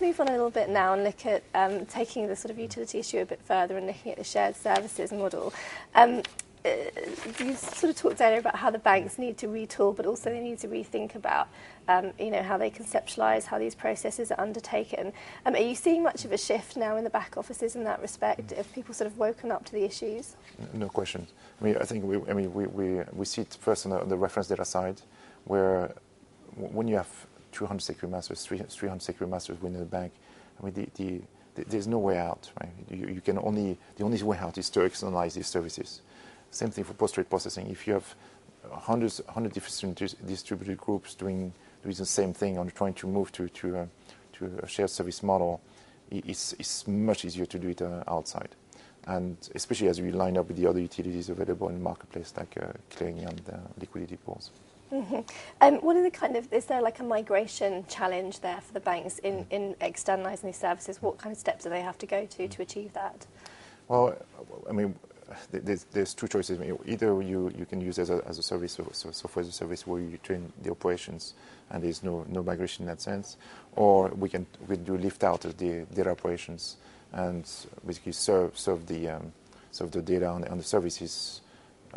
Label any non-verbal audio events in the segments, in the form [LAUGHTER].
let's move on a little bit now and look at um, taking the sort of utility issue a bit further and looking at the shared services model. Um, uh, you sort of talked earlier about how the banks need to retool, but also they need to rethink about, um, you know, how they conceptualise how these processes are undertaken. Um, are you seeing much of a shift now in the back offices in that respect? Have people sort of woken up to the issues? No question. I mean, I think we, I mean, we, we, we see it first on the, on the reference data side, where when you have 200 security masters, 300 security masters within the bank, I mean, the, the, the, there's no way out, right? You, you can only, the only way out is to externalize these services. Same thing for post-trade processing. If you have hundreds, hundred different distributed groups doing, doing the same thing and trying to move to, to, uh, to a shared service model, it's, it's much easier to do it uh, outside. And especially as we line up with the other utilities available in the marketplace, like uh, clearing and uh, liquidity pools. Mm-hmm. Um, what are the kind of, is there like a migration challenge there for the banks in, in externalising these services? What kind of steps do they have to go to to achieve that? Well, I mean, there's, there's two choices. Either you, you can use as a, as a service, so, so software as a service, where you train the operations and there's no, no migration in that sense, or we can we do lift out of the data operations and basically serve serve the um, serve the data on, on the services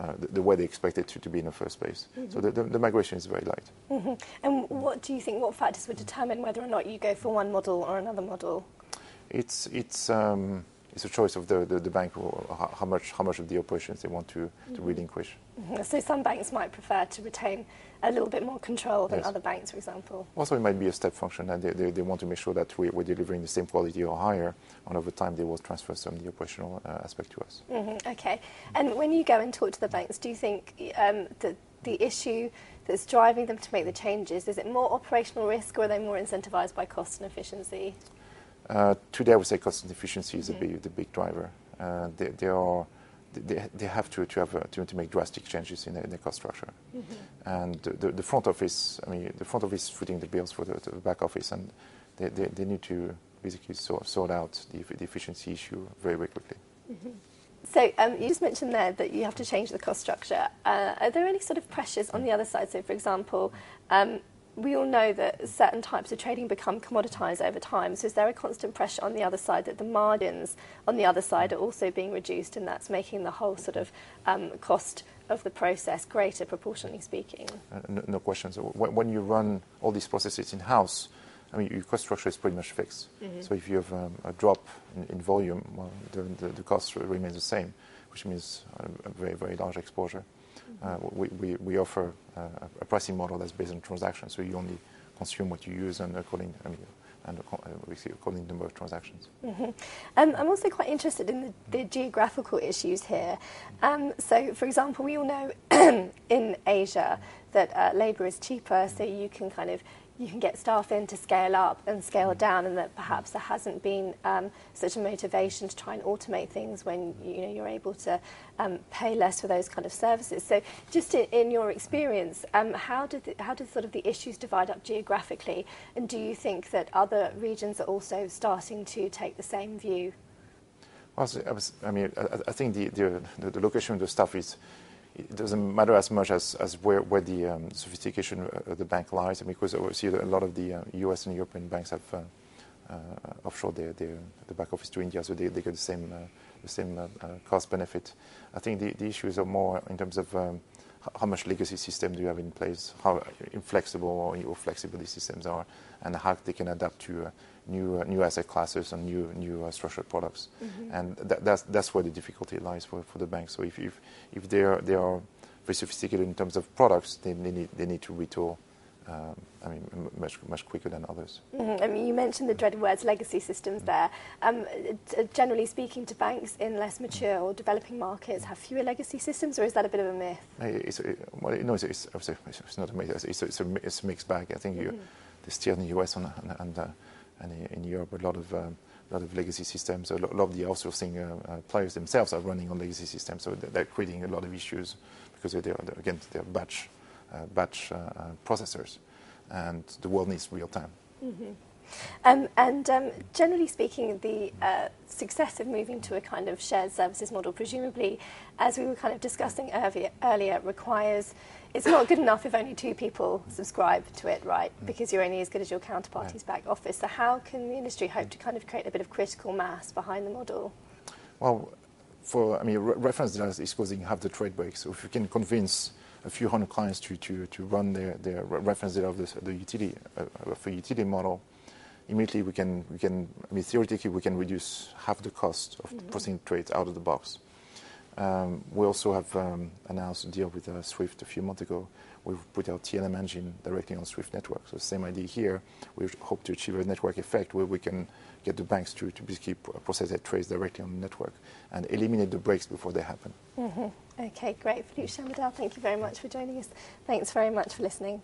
uh, the, the, way they expect it to, to be in the first place. Mm-hmm. So the, the, the, migration is very light. Mm-hmm. And what do you think? What factors would determine whether or not you go for one model or another model? It's it's. Um, it's a choice of the, the, the bank how much how much of the operations they want to, mm-hmm. to relinquish. Mm-hmm. So some banks might prefer to retain a little bit more control than yes. other banks, for example. Also, it might be a step function, and they, they, they want to make sure that we, are delivering the same quality or higher, and over time they will transfer some of the operational uh, aspect to us. Mm-hmm. Okay. And when you go and talk to the banks, do you think um, that the issue that's driving them to make the changes is it more operational risk, or are they more incentivized by cost and efficiency? Uh, today, I would say cost and efficiency is mm-hmm. big, the big driver. Uh, they, they, are, they, they have to, to, have a, to, to make drastic changes in, the cost structure. Mm-hmm. And the, the, front office, I mean, the front office is footing the bills for the, the back office, and they, they, they, need to basically sort, sort out the, the efficiency issue very, very quickly. Mm-hmm. So um, you just mentioned there that you have to change the cost structure. Uh, are there any sort of pressures on the other side? So, for example, um, we all know that certain types of trading become commoditized over time. So is there a constant pressure on the other side that the margins on the other side are also being reduced, and that's making the whole sort of um, cost of the process greater, proportionally speaking? Uh, no, no question. So when, when, you run all these processes in house, I mean, your cost structure is pretty much fixed. Mm-hmm. So if you have um, a drop in, in volume, well, the, the, the, cost remains the same, which means a, a very, very large exposure. Uh, we, offer uh, a pricing model that's based on transactions, so you only consume what you use and according, I mean, and according to number of transactions. Mm-hmm. Um, I'm also quite interested in the, the geographical issues here. Um, so, for example, we all know [CLEARS THROAT] in Asia that uh, labour is cheaper, so you can kind of you can get staff in to scale up and scale down, and that perhaps there hasn't been um, such a motivation to try and automate things when you know you're able to um, pay less for those kind of services. So, just in, in your experience, um, how did the, how sort of the issues divide up geographically, and do you think that other regions are also starting to take the same view? Well, I mean, I, I think the, the, the location of the staff is it doesn't matter as much as, as where, where the um, sophistication of the bank lies, because obviously a lot of the uh, US and European banks have uh, uh, offshore their, their, the back office to India, so they, they get the same, uh, the same uh, uh, cost benefit. I think the, the issues are more in terms of um, how much legacy system do you have in place, how inflexible or flexible these systems are, and how they can adapt to new uh, new asset classes and new new uh, structured products, mm-hmm. and that, that's that's where the difficulty lies for, for the banks. So if if, if they are they are very sophisticated in terms of products, they, they need they need to retool. Um, I mean, much much quicker than others. Mm-hmm. I mean, you mentioned the dreaded words legacy systems there. Um, generally speaking, to banks in less mature or developing markets have fewer legacy systems, or is that a bit of a myth? It's, it, well, no, it's, it's, it's, not a myth. It's, it's, a, it's a mixed bag. I think mm-hmm. there's still in the US and, and, and uh, and in Europe, a lot of um, lot of legacy systems. A lot of the outsourcing uh, uh, players themselves are running on legacy systems, so they're creating a lot of issues because they're, again they're batch batch processors, and the world needs real time. Mm-hmm. Um, and um, generally speaking, the uh, success of moving to a kind of shared services model, presumably, as we were kind of discussing earlier, earlier requires it's not good enough if only two people subscribe to it, right? Because you're only as good as your counterparty's back office. So how can the industry hope to kind of create a bit of critical mass behind the model? Well, for I mean, re- reference data is causing half the trade break. So if you can convince a few hundred clients to, to, to run their, their reference data of this, the utility uh, of a utility model, immediately we can we can I mean theoretically we can reduce half the cost of mm-hmm. processing trades out of the box. Um, we also have um, announced a deal with uh, Swift a few months ago. We've put our TLM engine directly on Swift network. So same idea here. We hope to achieve a network effect where we can get the banks to, to basically process their trades directly on the network and eliminate the breaks before they happen. Mm-hmm. Okay, great. Philippe Chambadal, thank you very much for joining us. Thanks very much for listening.